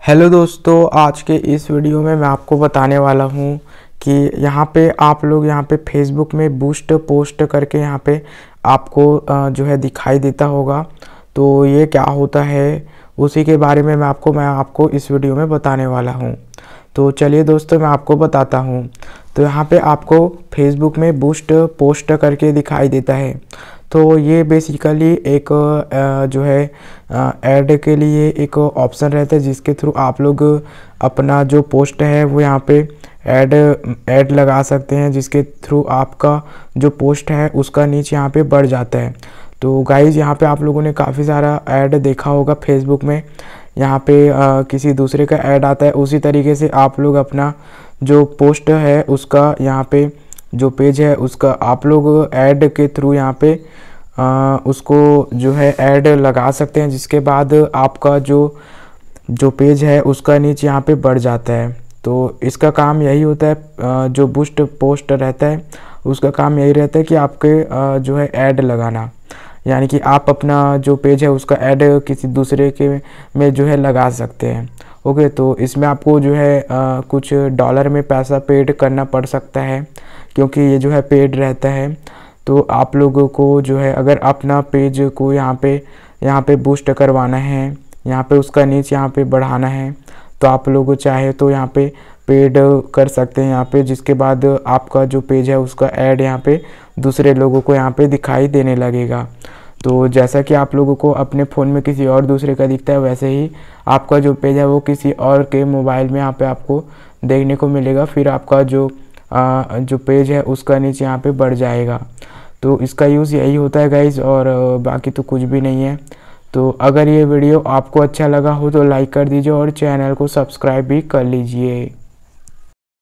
Hello दोस्तों, आज के इस वीडियो में मैं आपको बताने वाला हूँ कि यहाँ पे आप लोग यहाँ पे फेसबुक में बूस्ट पोस्ट करके यहाँ पे आपको जो है दिखाई देता होगा। तो ये क्या होता है, उसी के बारे में मैं आपको मैं आपको इस वीडियो में बताने वाला हूँ। तो चलिए दोस्तों, मैं आपको बताता हूँ। तो यहाँ पे आपको फेसबुक में बूस्ट पोस्ट करके दिखाई देता है। तो ये बेसिकली एक जो है ऐड के लिए एक ऑप्शन रहता है जिसके थ्रू आप लोग अपना जो पोस्ट है वो यहाँ पे ऐड ऐड लगा सकते हैं जिसके थ्रू आपका जो पोस्ट है उसका नीच यहाँ पे बढ़ जाता है। तो गाइज़ यहाँ पे आप लोगों ने काफ़ी सारा ऐड देखा होगा फेसबुक में। यहाँ पे आ, किसी दूसरे का ऐड आता है उसी तरीके से आप लोग अपना जो पोस्ट है उसका यहाँ पे जो पेज है उसका आप लोग ऐड के थ्रू यहाँ पे आ, उसको जो है ऐड लगा सकते हैं जिसके बाद आपका जो जो पेज है उसका नीचे यहाँ पे बढ़ जाता है। तो इसका काम यही होता है जो बूस्ट पोस्ट रहता है उसका काम यही रहता है कि आपके जो है ऐड लगाना। यानी कि आप अपना जो पेज है उसका ऐड किसी दूसरे के में जो है लगा सकते हैं। ओके तो इसमें आपको जो है कुछ डॉलर में पैसा पेड करना पड़ सकता है। क्योंकि ये जो है पेड रहता है। तो आप लोगों को जो है, अगर अपना पेज को यहाँ पे यहाँ पे बूस्ट करवाना है, यहाँ पे उसका नीच यहाँ पे बढ़ाना है तो आप लोग चाहे तो यहाँ पे पेड कर सकते हैं यहाँ पे, जिसके बाद आपका जो पेज है उसका ऐड यहाँ पे दूसरे लोगों को यहाँ पे दिखाई देने लगेगा। तो जैसा कि आप लोगों को अपने फ़ोन में किसी और दूसरे का दिखता है, वैसे ही आपका जो पेज है वो किसी और के मोबाइल में यहाँ पे आपको देखने को मिलेगा। फिर आपका जो जो पेज है उसका नीचे यहाँ पे बढ़ जाएगा। तो इसका यूज़ यही होता है गाइज़ और बाकी तो कुछ भी नहीं है। तो अगर ये वीडियो आपको अच्छा लगा हो तो लाइक कर दीजिए और चैनल को सब्सक्राइब भी कर लीजिए।